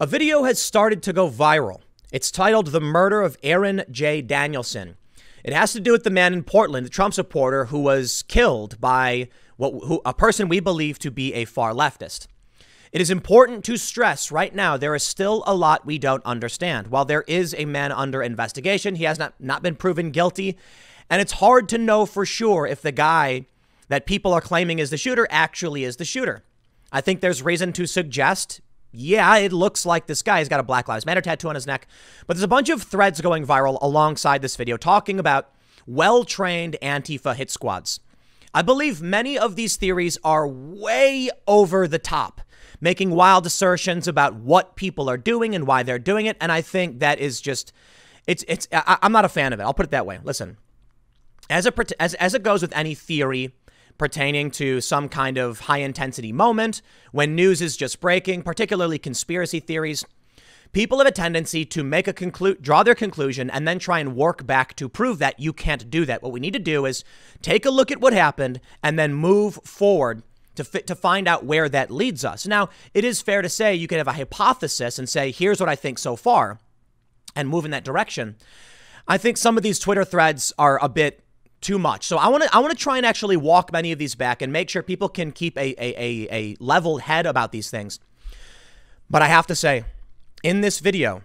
A video has started to go viral. It's titled The Murder of Aaron J. Danielson. It has to do with the man in Portland, the Trump supporter who was killed by what, who, a person we believe to be a far leftist. It is important to stress right now there is still a lot we don't understand. While there is a man under investigation, he has not, not been proven guilty. And it's hard to know for sure if the guy that people are claiming is the shooter actually is the shooter. I think there's reason to suggest, yeah, it looks like this guy has got a Black Lives Matter tattoo on his neck. But there's a bunch of threads going viral alongside this video talking about well trained Antifa hit squads. I believe many of these theories are way over the top, making wild assertions about what people are doing and why they're doing it. And I think that is just, it's, it's, I, am not a fan of it. I'll put it that way. Listen, as, it, as, as it goes with any theory, pertaining to some kind of high intensity moment when news is just breaking, particularly conspiracy theories. People have a tendency to make a conclude, draw their conclusion, and then try and work back to prove that you can't do that. What we need to do is take a look at what happened and then move forward to fit, to find out where that leads us. Now, it is fair to say you can have a hypothesis and say, "Here's what I think so far," and move in that direction. I think some of these Twitter threads are a bit too much. So I want to I want to try and actually walk many of these back and make sure people can keep a, a, a, a level head about these things. But I have to say, in this video,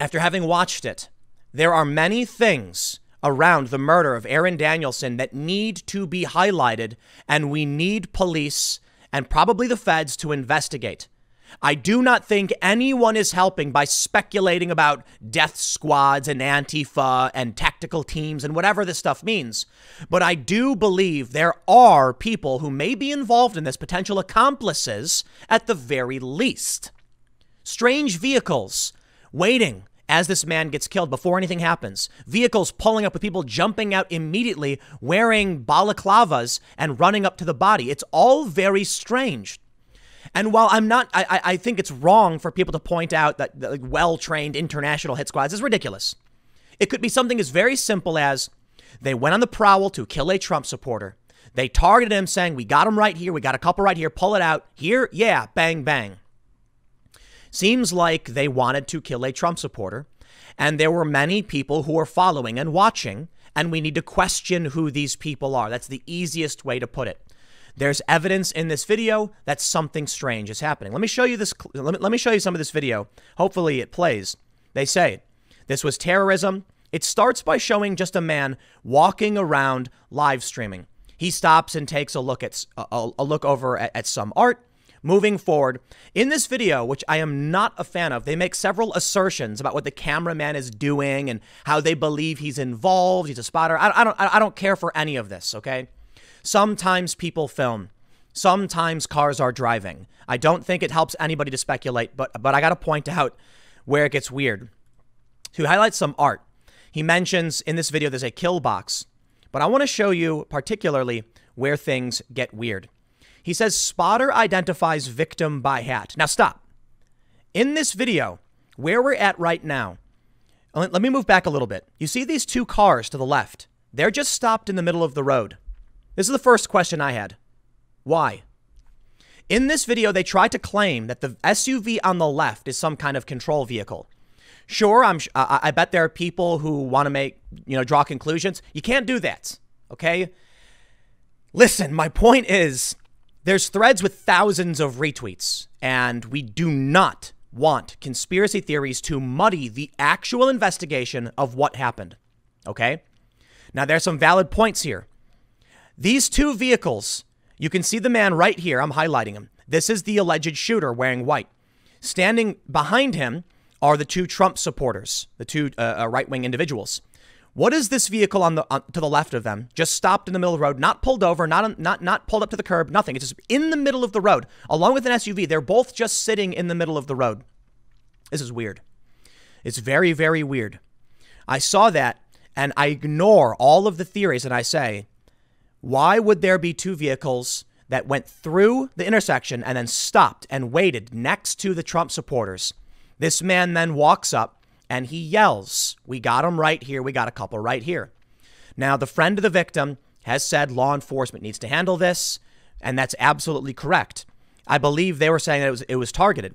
after having watched it, there are many things around the murder of Aaron Danielson that need to be highlighted, and we need police and probably the feds to investigate. I do not think anyone is helping by speculating about death squads and Antifa and tactical teams and whatever this stuff means. But I do believe there are people who may be involved in this, potential accomplices at the very least. Strange vehicles waiting as this man gets killed before anything happens. Vehicles pulling up with people jumping out immediately wearing balaclavas and running up to the body. It's all very strange. And while I'm not, I, I think it's wrong for people to point out that, that like, well trained international hit squads is ridiculous. It could be something as very simple as they went on the prowl to kill a Trump supporter. They targeted him saying, We got him right here. We got a couple right here. Pull it out. Here, yeah, bang, bang. Seems like they wanted to kill a Trump supporter. And there were many people who were following and watching. And we need to question who these people are. That's the easiest way to put it. There's evidence in this video that something strange is happening. Let me show you this. Let me, let me show you some of this video. Hopefully it plays. They say this was terrorism. It starts by showing just a man walking around live streaming. He stops and takes a look at a, a look over at, at some art. Moving forward, in this video, which I am not a fan of, they make several assertions about what the cameraman is doing and how they believe he's involved. He's a spotter. I, I don't. I don't care for any of this. Okay. Sometimes people film. Sometimes cars are driving. I don't think it helps anybody to speculate, but but I got to point out where it gets weird. To highlight some art, he mentions in this video there's a kill box, but I want to show you particularly where things get weird. He says spotter identifies victim by hat. Now stop. In this video, where we're at right now, let me move back a little bit. You see these two cars to the left? They're just stopped in the middle of the road. This is the first question I had. Why? In this video, they try to claim that the SUV on the left is some kind of control vehicle. Sure, I'm. I bet there are people who want to make you know draw conclusions. You can't do that. Okay. Listen, my point is, there's threads with thousands of retweets, and we do not want conspiracy theories to muddy the actual investigation of what happened. Okay. Now, there's some valid points here. These two vehicles, you can see the man right here. I'm highlighting him. This is the alleged shooter wearing white. Standing behind him are the two Trump supporters, the two uh, uh right wing individuals. What is this vehicle on the on, to the left of them? Just stopped in the middle of the road, not pulled over, not not not pulled up to the curb, nothing. It's just in the middle of the road, along with an SUV. They're both just sitting in the middle of the road. This is weird. It's very very weird. I saw that and I ignore all of the theories and I say why would there be two vehicles that went through the intersection and then stopped and waited next to the Trump supporters? This man then walks up and he yells, We got him right here. We got a couple right here. Now, the friend of the victim has said law enforcement needs to handle this, and that's absolutely correct. I believe they were saying that it was, it was targeted.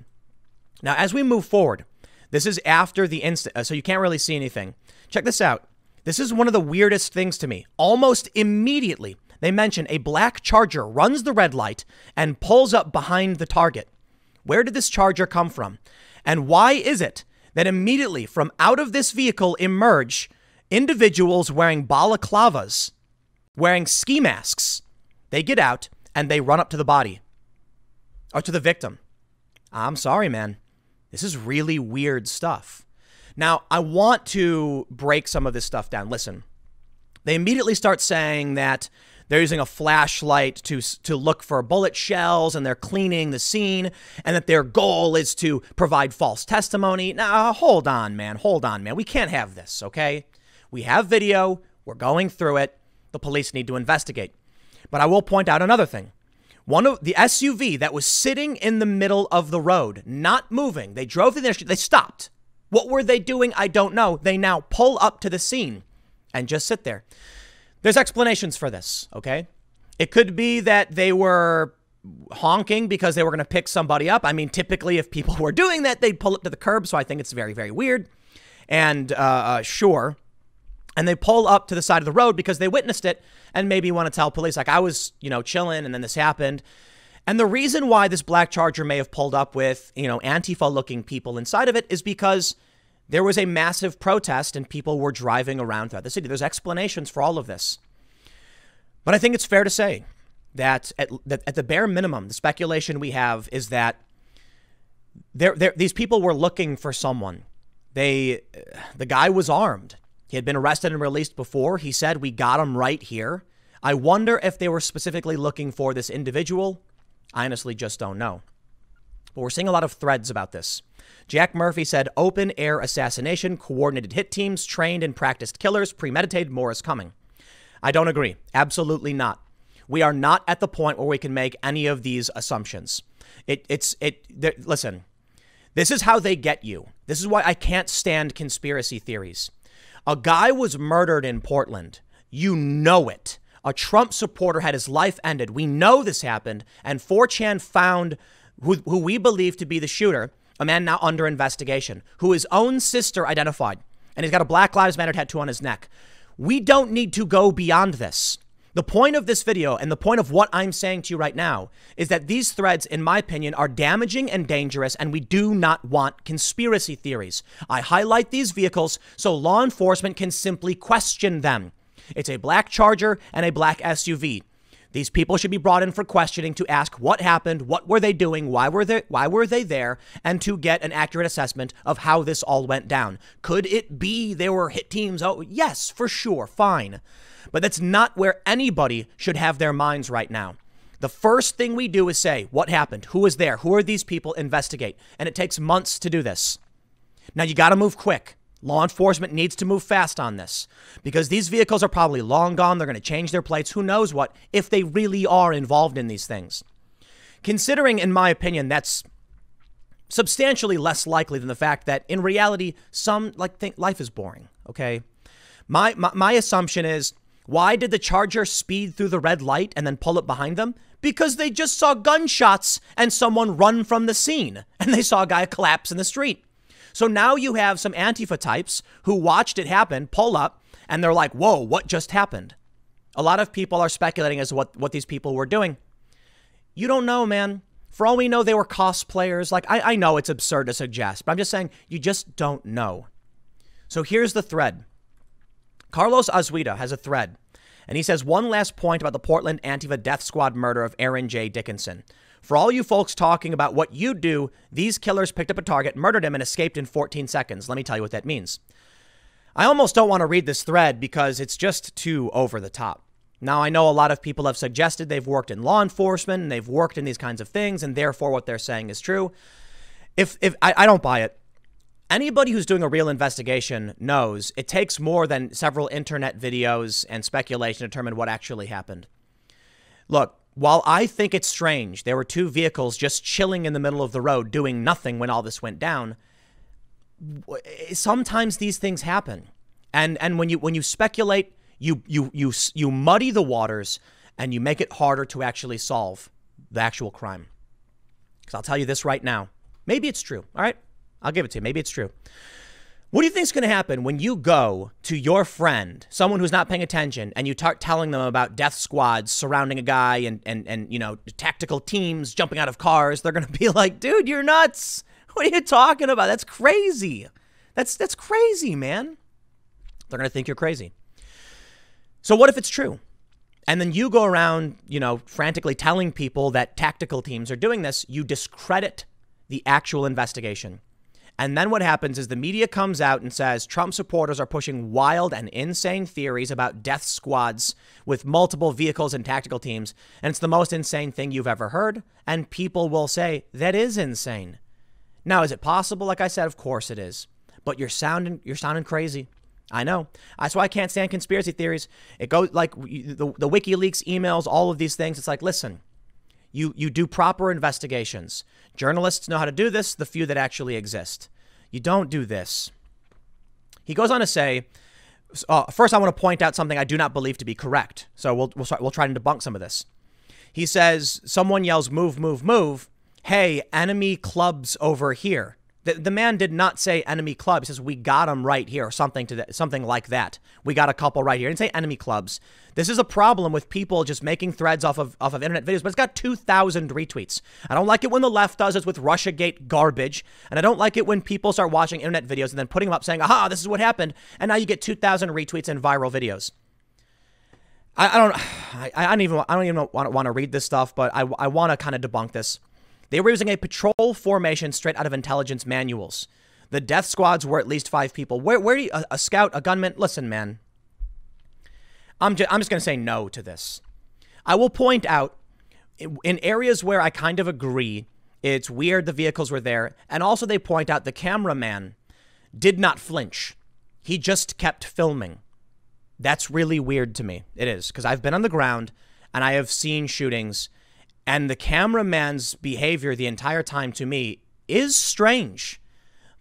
Now, as we move forward, this is after the instant, so you can't really see anything. Check this out. This is one of the weirdest things to me. Almost immediately, they mention a black charger runs the red light and pulls up behind the target. Where did this charger come from? And why is it that immediately from out of this vehicle emerge individuals wearing balaclavas, wearing ski masks? They get out and they run up to the body or to the victim. I'm sorry, man. This is really weird stuff. Now, I want to break some of this stuff down. Listen, they immediately start saying that they're using a flashlight to to look for bullet shells and they're cleaning the scene and that their goal is to provide false testimony. Now, hold on, man. Hold on, man. We can't have this, okay? We have video. We're going through it. The police need to investigate. But I will point out another thing. One of the SUV that was sitting in the middle of the road, not moving. They drove there. They stopped. What were they doing? I don't know. They now pull up to the scene and just sit there. There's explanations for this, okay? It could be that they were honking because they were going to pick somebody up. I mean, typically, if people were doing that, they'd pull up to the curb. So I think it's very, very weird. And uh, uh, sure. And they pull up to the side of the road because they witnessed it and maybe want to tell police, like, I was, you know, chilling and then this happened. And the reason why this black charger may have pulled up with, you know, Antifa looking people inside of it is because there was a massive protest and people were driving around throughout the city. There's explanations for all of this. But I think it's fair to say that at, that at the bare minimum, the speculation we have is that there, there, these people were looking for someone. They, the guy was armed. He had been arrested and released before. He said, We got him right here. I wonder if they were specifically looking for this individual. I honestly just don't know. But we're seeing a lot of threads about this. Jack Murphy said open air assassination, coordinated hit teams, trained and practiced killers, premeditated, more is coming. I don't agree. Absolutely not. We are not at the point where we can make any of these assumptions. It, it's, it, listen, this is how they get you. This is why I can't stand conspiracy theories. A guy was murdered in Portland. You know it. A Trump supporter had his life ended. We know this happened. And 4chan found who, who we believe to be the shooter a man now under investigation, who his own sister identified, and he's got a Black Lives Matter tattoo on his neck. We don't need to go beyond this. The point of this video and the point of what I'm saying to you right now is that these threads, in my opinion, are damaging and dangerous, and we do not want conspiracy theories. I highlight these vehicles so law enforcement can simply question them. It's a black Charger and a black SUV. These people should be brought in for questioning to ask what happened, what were they doing, why were they why were they there, and to get an accurate assessment of how this all went down. Could it be there were hit teams? Oh, yes, for sure, fine. But that's not where anybody should have their minds right now. The first thing we do is say, what happened? Who was there? Who are these people? Investigate. And it takes months to do this. Now you got to move quick. Law enforcement needs to move fast on this because these vehicles are probably long gone. They're going to change their plates. Who knows what if they really are involved in these things? Considering, in my opinion, that's substantially less likely than the fact that in reality, some like think life is boring. Okay. My, my, my assumption is why did the Charger speed through the red light and then pull up behind them? Because they just saw gunshots and someone run from the scene and they saw a guy collapse in the street. So now you have some Antifa types who watched it happen, pull up, and they're like, whoa, what just happened? A lot of people are speculating as to what, what these people were doing. You don't know, man. For all we know, they were cosplayers. Like, I, I know it's absurd to suggest, but I'm just saying, you just don't know. So here's the thread Carlos Azuita has a thread, and he says one last point about the Portland Antifa death squad murder of Aaron J. Dickinson. For all you folks talking about what you do, these killers picked up a target, murdered him, and escaped in 14 seconds. Let me tell you what that means. I almost don't want to read this thread because it's just too over the top. Now, I know a lot of people have suggested they've worked in law enforcement and they've worked in these kinds of things, and therefore what they're saying is true. If, if I, I don't buy it. Anybody who's doing a real investigation knows it takes more than several internet videos and speculation to determine what actually happened. Look, while I think it's strange, there were two vehicles just chilling in the middle of the road doing nothing when all this went down. Sometimes these things happen. And and when you when you speculate, you you you you muddy the waters and you make it harder to actually solve the actual crime. Cuz I'll tell you this right now. Maybe it's true. All right. I'll give it to you. Maybe it's true. What do you think is going to happen when you go to your friend, someone who's not paying attention, and you start telling them about death squads surrounding a guy and, and, and you know, tactical teams jumping out of cars? They're going to be like, dude, you're nuts. What are you talking about? That's crazy. That's, that's crazy, man. They're going to think you're crazy. So, what if it's true? And then you go around, you know, frantically telling people that tactical teams are doing this, you discredit the actual investigation. And then what happens is the media comes out and says Trump supporters are pushing wild and insane theories about death squads with multiple vehicles and tactical teams. And it's the most insane thing you've ever heard. And people will say, that is insane. Now, is it possible? Like I said, of course it is. But you're sounding you're sounding crazy. I know. That's why I can't stand conspiracy theories. It goes like the, the WikiLeaks emails, all of these things. It's like, listen, you, you do proper investigations. Journalists know how to do this, the few that actually exist. You don't do this. He goes on to say, uh, first, I want to point out something I do not believe to be correct. So we'll, we'll, start, we'll try to debunk some of this. He says, someone yells, move, move, move. Hey, enemy clubs over here. The, the man did not say enemy club. He says we got them right here, or something to that, something like that. We got a couple right here. He didn't say enemy clubs. This is a problem with people just making threads off of off of internet videos, but it's got 2,000 retweets. I don't like it when the left does it with RussiaGate garbage, and I don't like it when people start watching internet videos and then putting them up saying, "Aha, this is what happened," and now you get 2,000 retweets and viral videos. I, I don't, I, I don't even, I don't even want, to want to read this stuff, but I, I want to kind of debunk this. They were using a patrol formation straight out of intelligence manuals. The death squads were at least five people. Where, where do you, a, a scout, a gunman? Listen, man. I'm just, I'm just going to say no to this. I will point out in areas where I kind of agree, it's weird the vehicles were there. And also, they point out the cameraman did not flinch, he just kept filming. That's really weird to me. It is, because I've been on the ground and I have seen shootings and the cameraman's behavior the entire time to me is strange.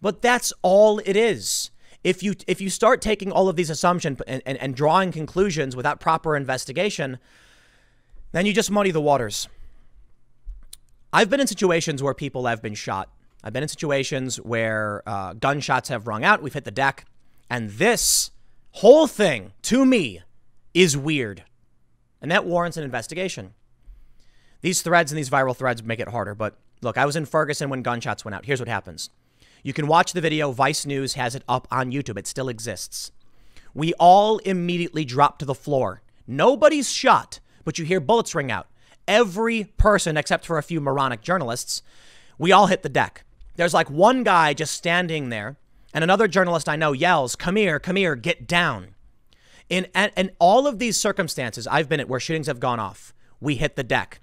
But that's all it is. If you if you start taking all of these assumptions and, and, and drawing conclusions without proper investigation, then you just muddy the waters. I've been in situations where people have been shot. I've been in situations where uh, gunshots have rung out. We've hit the deck. And this whole thing, to me, is weird. And that warrants an investigation. These threads and these viral threads make it harder. But look, I was in Ferguson when gunshots went out. Here's what happens you can watch the video. Vice News has it up on YouTube, it still exists. We all immediately drop to the floor. Nobody's shot, but you hear bullets ring out. Every person, except for a few moronic journalists, we all hit the deck. There's like one guy just standing there, and another journalist I know yells, Come here, come here, get down. In, in all of these circumstances I've been at where shootings have gone off, we hit the deck.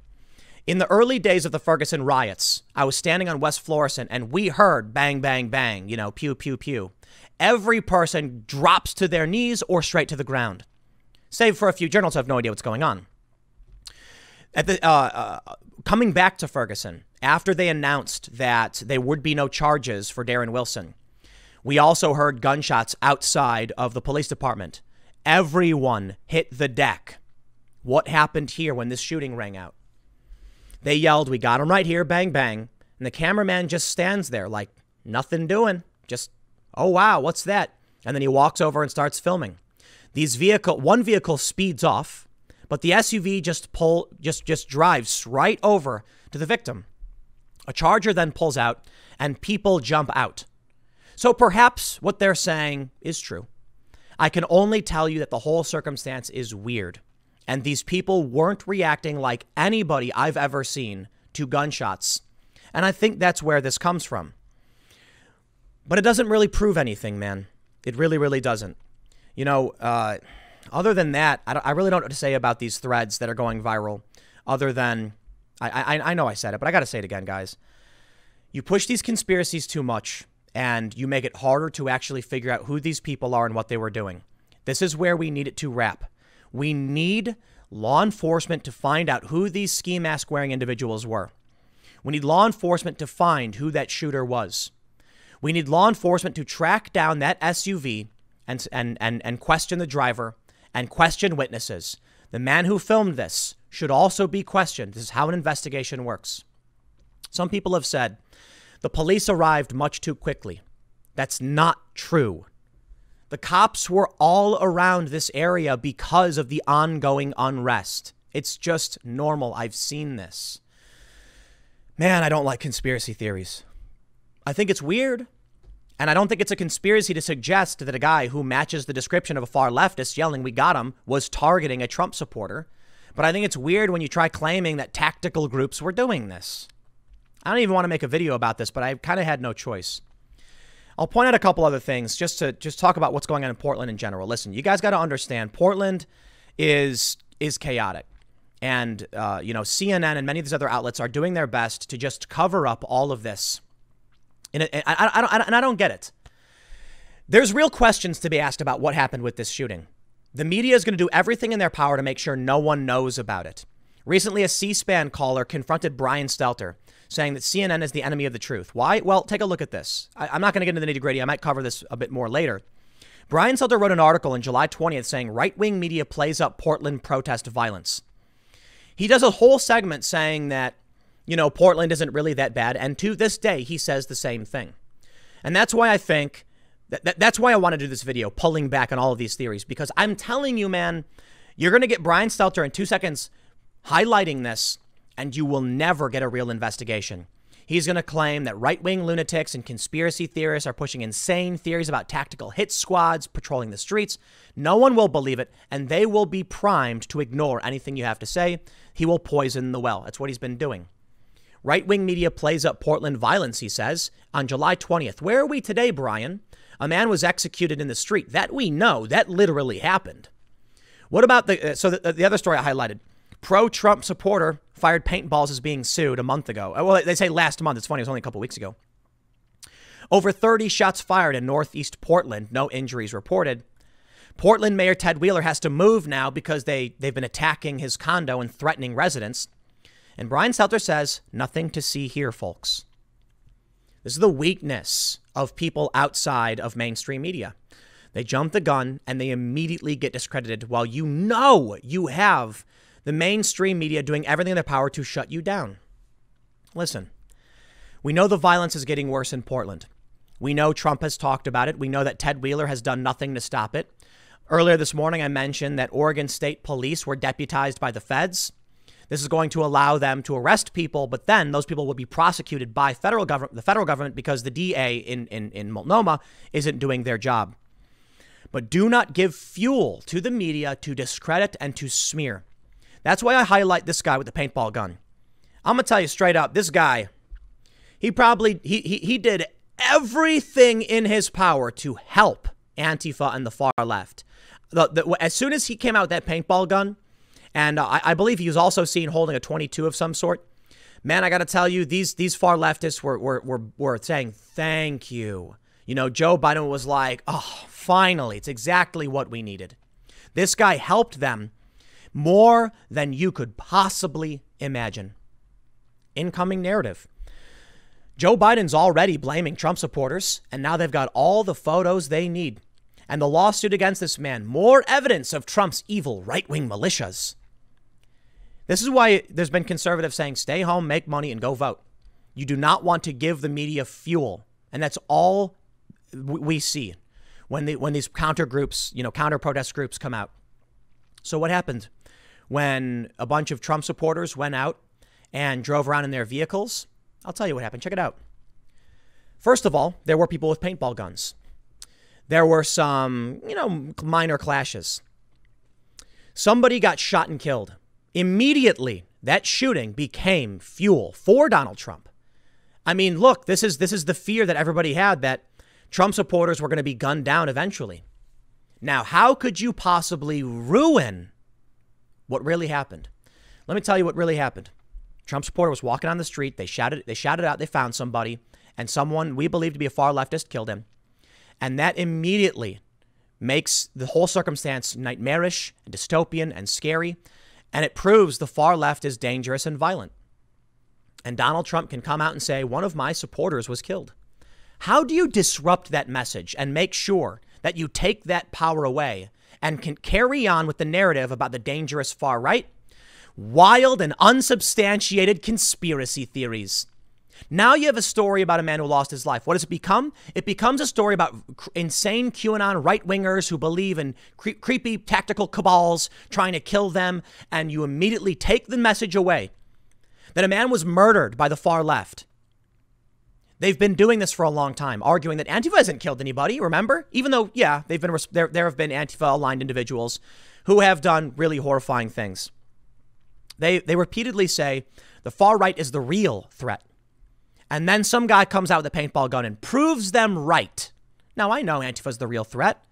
In the early days of the Ferguson riots, I was standing on West Florissant and we heard bang, bang, bang, you know, pew, pew, pew. Every person drops to their knees or straight to the ground. Save for a few journalists who have no idea what's going on. At the, uh, uh, coming back to Ferguson, after they announced that there would be no charges for Darren Wilson, we also heard gunshots outside of the police department. Everyone hit the deck. What happened here when this shooting rang out? They yelled, We got him right here, bang, bang. And the cameraman just stands there like nothing doing. Just, oh, wow, what's that? And then he walks over and starts filming. These vehicle, one vehicle speeds off, but the SUV just pull, just, just drives right over to the victim. A charger then pulls out and people jump out. So perhaps what they're saying is true. I can only tell you that the whole circumstance is weird. And these people weren't reacting like anybody I've ever seen to gunshots. And I think that's where this comes from. But it doesn't really prove anything, man. It really, really doesn't. You know, uh, other than that, I, I, really don't know what to say about these threads that are going viral, other than I, I, I know I said it, but I got to say it again, guys. You push these conspiracies too much, and you make it harder to actually figure out who these people are and what they were doing. This is where we need it to wrap. We need law enforcement to find out who these ski mask wearing individuals were. We need law enforcement to find who that shooter was. We need law enforcement to track down that SUV and, and, and, and question the driver and question witnesses. The man who filmed this should also be questioned. This is how an investigation works. Some people have said the police arrived much too quickly. That's not true. The cops were all around this area because of the ongoing unrest. It's just normal. I've seen this. Man, I don't like conspiracy theories. I think it's weird. And I don't think it's a conspiracy to suggest that a guy who matches the description of a far leftist yelling, We got him, was targeting a Trump supporter. But I think it's weird when you try claiming that tactical groups were doing this. I don't even want to make a video about this, but I kind of had no choice. I'll point out a couple other things just to just talk about what's going on in Portland in general. Listen, you guys got to understand Portland is is chaotic. And, uh, you know, CNN and many of these other outlets are doing their best to just cover up all of this. And, I, I, I, and I don't get it. There's real questions to be asked about what happened with this shooting. The media is going to do everything in their power to make sure no one knows about it. Recently, a C SPAN caller confronted Brian Stelter, saying that CNN is the enemy of the truth. Why? Well, take a look at this. I, am not going to get into the nitty gritty. I might cover this a bit more later. Brian Stelter wrote an article on July 20th saying right wing media plays up Portland protest violence. He does a whole segment saying that, you know, Portland isn't really that bad. And to this day, he says the same thing. And that's why I think that, that that's why I want to do this video, pulling back on all of these theories, because I'm telling you, man, you're going to get Brian Stelter in two seconds highlighting this, and you will never get a real investigation. He's going to claim that right wing lunatics and conspiracy theorists are pushing insane theories about tactical hit squads patrolling the streets. No one will believe it, and they will be primed to ignore anything you have to say. He will poison the well. That's what he's been doing. Right wing media plays up Portland violence, he says, on July 20th. Where are we today, Brian? A man was executed in the street. That we know. That literally happened. What about the. Uh, so the, the other story I highlighted pro Trump supporter fired paintballs is being sued a month ago. Uh, well, they say last month. It's funny, it was only a couple weeks ago. Over 30 shots fired in northeast Portland, no injuries reported. Portland Mayor Ted Wheeler has to move now because they, they've been attacking his condo and threatening residents. And Brian Stelter says, nothing to see here, folks. This is the weakness of people outside of mainstream media. They jump the gun and they immediately get discredited while you know you have the mainstream media doing everything in their power to shut you down. Listen, we know the violence is getting worse in Portland. We know Trump has talked about it. We know that Ted Wheeler has done nothing to stop it. Earlier this morning, I mentioned that Oregon State Police were deputized by the feds. This is going to allow them to arrest people, but then those people will be prosecuted by federal government, the federal government, because the DA in, in, in Multnomah isn't doing their job. But do not give fuel to the media to discredit and to smear. That's why I highlight this guy with the paintball gun. I'm gonna tell you straight up, this guy, he probably he he, he did everything in his power to help Antifa and the far left. The, the, as soon as he came out with that paintball gun, and uh, I, I, believe he was also seen holding a 22 of some sort. Man, I got to tell you, these these far leftists were, were were were saying thank you. You know, Joe Biden was like, "Oh, finally, it's exactly what we needed." This guy helped them more than you could possibly imagine. Incoming narrative. Joe Biden's already blaming Trump supporters, and now they've got all the photos they need. And the lawsuit against this man, more evidence of Trump's evil right wing militias. This is why there's been conservatives saying stay home, make money, and go vote. You do not want to give the media fuel. And that's all we see when, the, when these counter groups, you know, counter protest groups come out. So what happened? When a bunch of Trump supporters went out and drove around in their vehicles. I'll tell you what happened. Check it out. First of all, there were people with paintball guns. There were some, you know, minor clashes. Somebody got shot and killed. Immediately, that shooting became fuel for Donald Trump. I mean, look, this is this is the fear that everybody had that Trump supporters were going to be gunned down eventually. Now, how could you possibly ruin what really happened. Let me tell you what really happened. Trump supporter was walking on the street. They shouted, they shouted out they found somebody, and someone we believe to be a far leftist killed him. And that immediately makes the whole circumstance nightmarish and dystopian and scary. And it proves the far left is dangerous and violent. And Donald Trump can come out and say, one of my supporters was killed. How do you disrupt that message and make sure that you take that power away and can carry on with the narrative about the dangerous far right, wild and unsubstantiated conspiracy theories. Now you have a story about a man who lost his life. What does it become? It becomes a story about insane QAnon right wingers who believe in cre- creepy tactical cabals trying to kill them, and you immediately take the message away that a man was murdered by the far left. They've been doing this for a long time, arguing that Antifa hasn't killed anybody. Remember, even though yeah, they've been there. There have been Antifa aligned individuals who have done really horrifying things. They they repeatedly say the far right is the real threat. And then some guy comes out with a paintball gun and proves them right. Now I know Antifa is the real threat.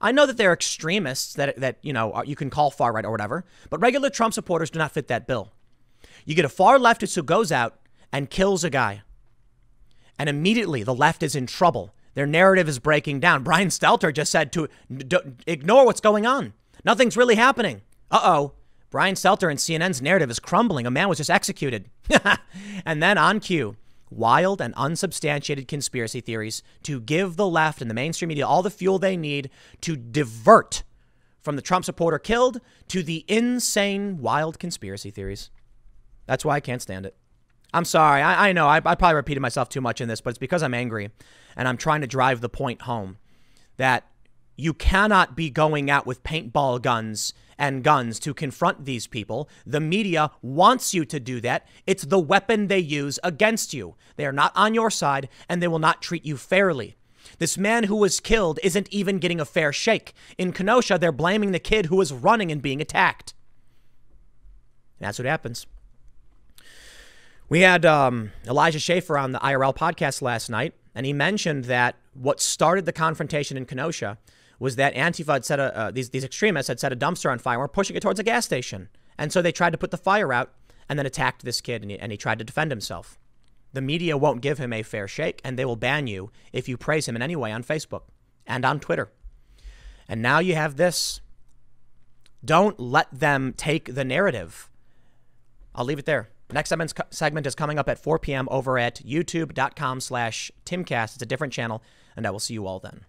I know that they're extremists that that you know you can call far right or whatever, but regular Trump supporters do not fit that bill. You get a far leftist who goes out and kills a guy. And immediately the left is in trouble. Their narrative is breaking down. Brian Stelter just said to ignore what's going on. Nothing's really happening. Uh-oh. Brian Stelter and CNN's narrative is crumbling. A man was just executed. and then on cue, wild and unsubstantiated conspiracy theories to give the left and the mainstream media all the fuel they need to divert from the Trump supporter killed to the insane, wild conspiracy theories. That's why I can't stand it. I'm sorry. I, I know I, I probably repeated myself too much in this, but it's because I'm angry and I'm trying to drive the point home that you cannot be going out with paintball guns and guns to confront these people. The media wants you to do that. It's the weapon they use against you. They are not on your side and they will not treat you fairly. This man who was killed isn't even getting a fair shake. In Kenosha, they're blaming the kid who was running and being attacked. And that's what happens. We had um, Elijah Schaffer on the IRL podcast last night, and he mentioned that what started the confrontation in Kenosha was that Antifa had set a, uh, these, these extremists had set a dumpster on fire and were pushing it towards a gas station. And so they tried to put the fire out and then attacked this kid, and he, and he tried to defend himself. The media won't give him a fair shake, and they will ban you if you praise him in any way on Facebook and on Twitter. And now you have this. Don't let them take the narrative. I'll leave it there. Next segment is coming up at 4 p.m. over at youtube.com slash timcast. It's a different channel, and I will see you all then.